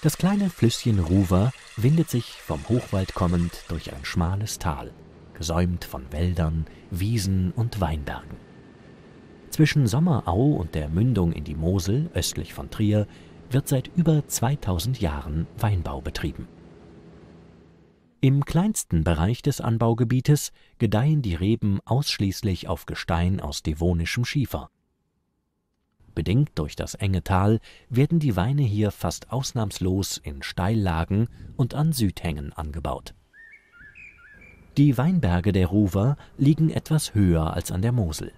Das kleine Flüsschen Ruwer windet sich vom Hochwald kommend durch ein schmales Tal, gesäumt von Wäldern, Wiesen und Weinbergen. Zwischen Sommerau und der Mündung in die Mosel östlich von Trier wird seit über 2000 Jahren Weinbau betrieben. Im kleinsten Bereich des Anbaugebietes gedeihen die Reben ausschließlich auf Gestein aus devonischem Schiefer. Bedingt durch das enge Tal werden die Weine hier fast ausnahmslos in Steillagen und an Südhängen angebaut. Die Weinberge der Ruwer liegen etwas höher als an der Mosel.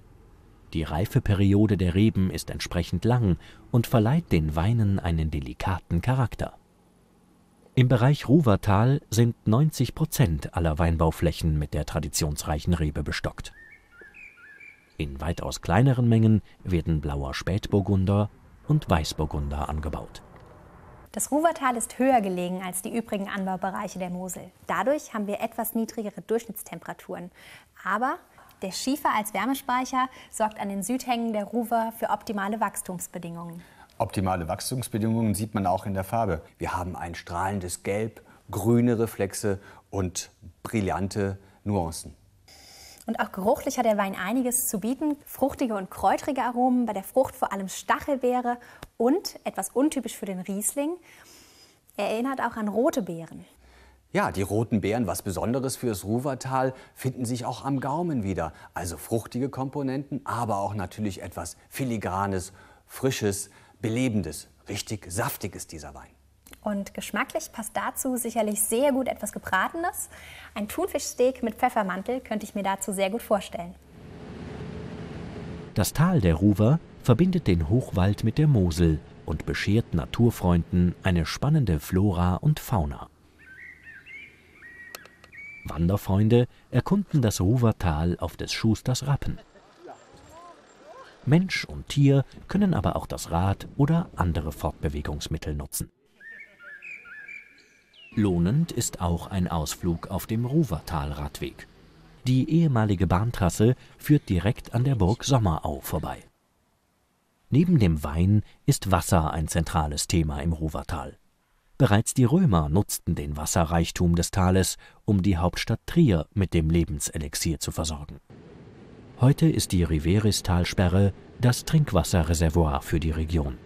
Die Reifeperiode der Reben ist entsprechend lang und verleiht den Weinen einen delikaten Charakter. Im Bereich Ruwertal sind 90 Prozent aller Weinbauflächen mit der traditionsreichen Rebe bestockt. In weitaus kleineren Mengen werden Blauer Spätburgunder und Weißburgunder angebaut. Das Ruwertal ist höher gelegen als die übrigen Anbaubereiche der Mosel. Dadurch haben wir etwas niedrigere Durchschnittstemperaturen. Aber der Schiefer als Wärmespeicher sorgt an den Südhängen der Ruwer für optimale Wachstumsbedingungen. Optimale Wachstumsbedingungen sieht man auch in der Farbe. Wir haben ein strahlendes Gelb, grüne Reflexe und brillante Nuancen. Und auch geruchlich hat der Wein einiges zu bieten. Fruchtige und kräutrige Aromen, bei der Frucht vor allem Stachelbeere und, etwas untypisch für den Riesling, er erinnert auch an rote Beeren. Ja, die roten Beeren, was Besonderes fürs Ruwertal, finden sich auch am Gaumen wieder. Also fruchtige Komponenten, aber auch natürlich etwas Filigranes, Frisches, Belebendes. Richtig saftig ist dieser Wein. Und geschmacklich passt dazu sicherlich sehr gut etwas Gebratenes. Ein Thunfischsteak mit Pfeffermantel könnte ich mir dazu sehr gut vorstellen. Das Tal der Ruwer verbindet den Hochwald mit der Mosel und beschert Naturfreunden eine spannende Flora und Fauna. Wanderfreunde erkunden das Ruwertal auf des Schusters Rappen. Mensch und Tier können aber auch das Rad oder andere Fortbewegungsmittel nutzen. Lohnend ist auch ein Ausflug auf dem Ruwertal-Radweg. Die ehemalige Bahntrasse führt direkt an der Burg Sommerau vorbei. Neben dem Wein ist Wasser ein zentrales Thema im Ruwertal. Bereits die Römer nutzten den Wasserreichtum des Tales, um die Hauptstadt Trier mit dem Lebenselixier zu versorgen. Heute ist die Riveristalsperre das Trinkwasserreservoir für die Region